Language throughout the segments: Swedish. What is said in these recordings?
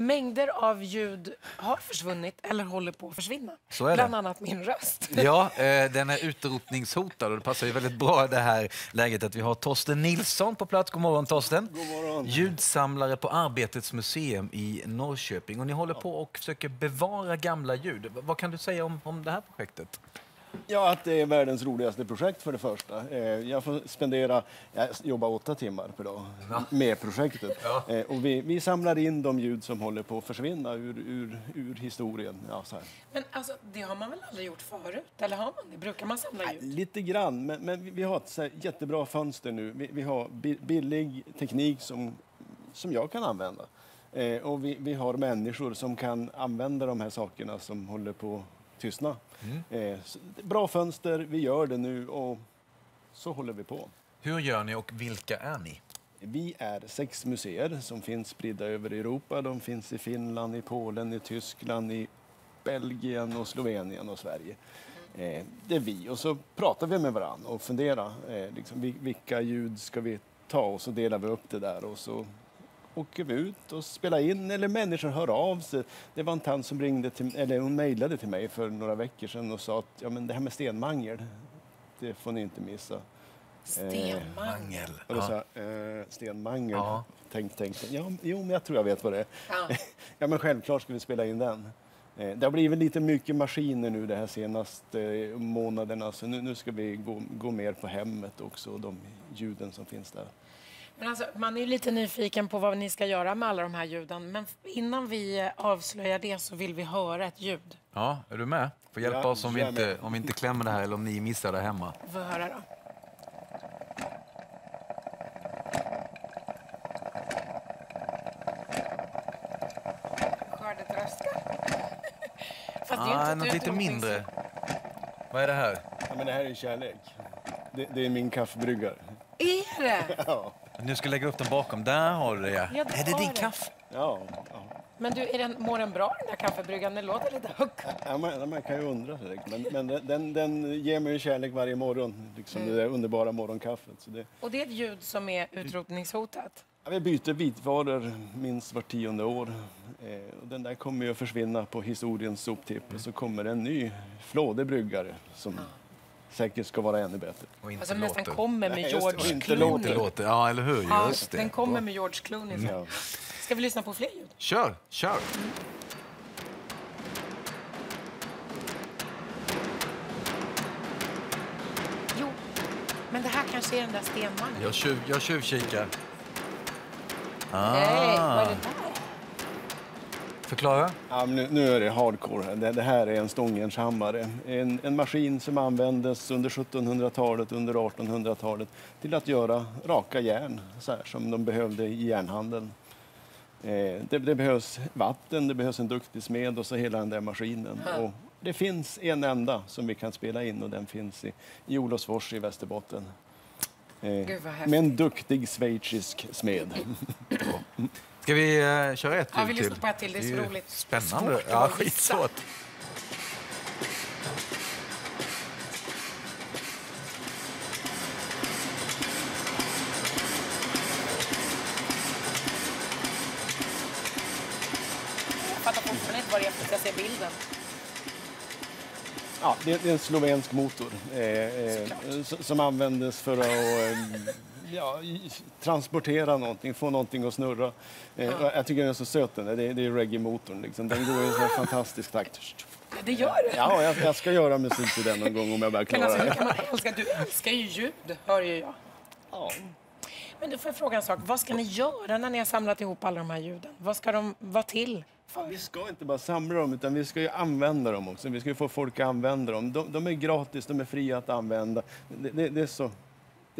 mängder av ljud har försvunnit eller håller på att försvinna. Så är det. Bland annat min röst. Ja, eh, den är utrotningshotad och det passar ju väldigt bra i det här läget att vi har Torsten Nilsson på plats. God morgon Torsten. God morgon. Ljudsamlare på Arbetets museum i Norrköping och ni håller på och försöker bevara gamla ljud. Vad kan du säga om, om det här projektet? Ja, att det är världens roligaste projekt för det första. Eh, Jag får spendera, jag jobbar åtta timmar per dag med projektet. Eh, Och vi, vi samlar in de ljud som håller på att försvinna ur, ur, ur historien. Ja, så här. Men alltså, det har man väl aldrig gjort förut? Eller har man det? Brukar man samla ljud? Lite grann, men, men vi- har ett så här jättebra fönster nu. Vi, vi har bi- billig teknik som, som jag kan använda. Eh, och vi, vi har människor som kan använda de här sakerna som håller på tystna. Eh, så, bra fönster, vi gör det nu och så håller vi på. Hur gör ni och vilka är ni? Vi är sex museer som finns spridda över Europa. De finns i Finland, i Polen, i Tyskland, i Belgien och Slovenien och Sverige. Eh, det är vi. Och så pratar vi med varandra och funderar. Eh, liksom, vil- vilka ljud ska vi ta? Och så delar vi upp det där och så åker vi ut och spelar in. Eller människor hör av sig. Det var en tant som ringde till, eller hon mejlade till mig för några veckor sedan och sa att ja, men det här med stenmangel, det får ni inte missa. Stenmangel. Mangel. Och då sa jag, eh, stenmangel. Ja. Tänk, tänk, ja, jo, men jag tror jag vet vad det är. Ja. ja, men självklart ska vi spela in den. Eh, Det har blivit lite mycket maskiner nu de här senaste eh, månaderna, så nu, nu ska vi gå, gå mer på hemmet också, och de ljuden som finns där. Men alltså, man är lite nyfiken på vad ni ska göra med alla de här ljuden. Men innan vi avslöjar det så vill vi höra ett ljud. Ja, är du med? Får hjälpa Ja, oss om vi, inte, om vi inte klämmer det här eller om ni missar det hemma. Få höra då. Skördetröska. Fast det är Ah, inte något lite mindre. Vad är det här? Ja, men det här är kärlek. Det, det är min kaffebryggare. Är det? Ja, Nu ska jag lägga upp den bakom. Där har du det. Ja. Ja, det är det har din det. kaffe? ja, ja. Men du, är den, mår den bra den där kaffebryggan? Den låter lite hög. ja man, man kan ju undra. Men, men den, den ger mig kärlek varje morgon, liksom det där underbara morgonkaffet. Så det, Och det är ett ljud som är utrotningshotat. Ja, vi byter vitvaror minst vart tionde år. Eh, och den där kommer ju att försvinna på historiens soptipp. Och så kommer en ny flådig bryggare som säkert ska vara ännu bättre. Och inte Alltså nästan låter. kommer med Nej, George inte Clooney. låter. Det låter. Ja, eller hur? Ja, Just det. den kommer med George Clooney. Ja. Ska vi lyssna på fler ljud? Kör, kör. Jo, men det här kanske är den där stenvagnen. Jag, tjuv, jag tjuvkikar. Ah. Nej, vad är det där? Förklara. Ja, men nu, nu är det hardcore. här. Det, det här är en stångjärnshammare. En, en maskin som användes under 1700-talet, under 1800-talet till att göra raka järn, så här, som de behövde i järnhandeln. Eh, det, det behövs vatten, det behövs en duktig smed och så hela den där maskinen. Och det finns en enda som vi kan spela in och den finns i, i Olofsfors i Västerbotten. Eh, Gud, med en duktig schweizisk smed. Ska vi uh, köra ett Ja, vi till? lyssnar på ett till. Det är så roligt. Spännande. Svårt ja, skitsvårt. Jag fattar fortfarande inte vad det är för jag ser bilden. Ja, det, är en slovensk motor eh, eh, som användes för att eh, ja, transportera någonting, få någonting att snurra. Eh, och Jag tycker den är så söt den det, är- det är reggae-motorn. Liksom. Den går i en fantastisk takt. Ja, Det gör det. Ja, jag, jag ska göra musik till den någon gång om jag bara alltså, klarar det. man älska? Du älskar ju ljud, hör ju jag. Ja. Men du får jag fråga en sak. Vad ska ni göra när ni har samlat ihop alla de här ljuden? Vad ska de vara till för? Vi ska inte bara samla dem, utan vi ska ju använda dem också. Vi ska ju få folk att använda dem. De, de är gratis, de är fria att använda. Det, det, det, är så,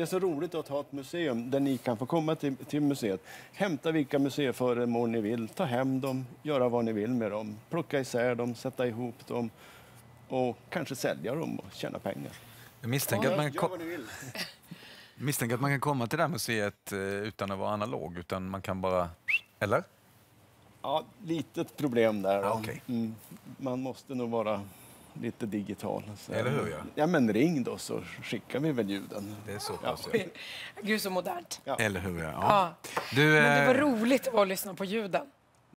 det är så roligt att ha ett museum där ni kan få komma till, till museet, hämta vilka museiföremål ni vill, ta hem dem, göra vad ni vill med dem, plocka isär dem, sätta ihop dem och kanske sälja dem och tjäna pengar. Jag misstänker, att man Gör kan, vad ko- ni vill. misstänker att man kan komma till det här museet eh, utan att vara analog, utan man kan bara... Eller? Ja, litet problem där. Ja, okej. mm, man måste nog vara lite digital. Så- Eller hur, ja. Ja, men ring då så skickar vi väl ljuden. Det är så pass, ja. Gud, så modernt. Ja. Eller hur, ja. Ja. Du, Men det var eh, roligt att lyssna på ljuden.